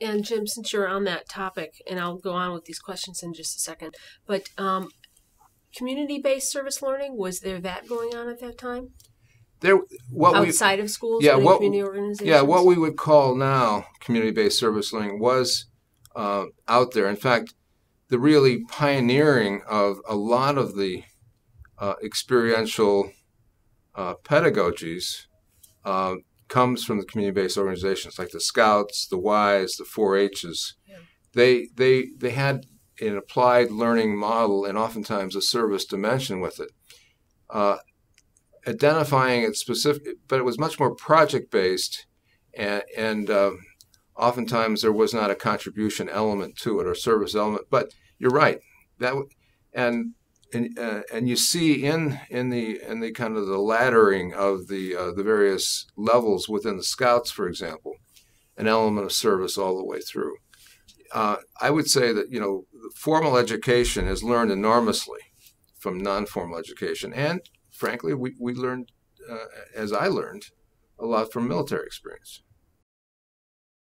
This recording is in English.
and Jim, since you're on that topic, and I'll go on with these questions in just a second, but um, community-based service learning was there that going on at that time There, what we outside of schools? yeah, what- community organizations. Yeah, what we would call now community-based service learning was uh, out there. In fact, the really pioneering of a lot of the uh, experiential uh, pedagogies uh, comes from the community-based organizations like the Scouts, the Ys, the 4-H's. Yeah. They they they had an applied learning model and oftentimes a service dimension with it. Uh, identifying it specific, but it was much more project-based and, and um, oftentimes there was not a contribution element to it or service element. But you're right that and and uh, and you see in in the in the kind of the laddering of the uh, the various levels within the Scouts, for example, an element of service all the way through. Uh, I would say that you know formal education has learned enormously from non-formal education, and frankly, we we learned uh, as I learned a lot from military experience.